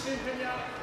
zustimmen, Finja.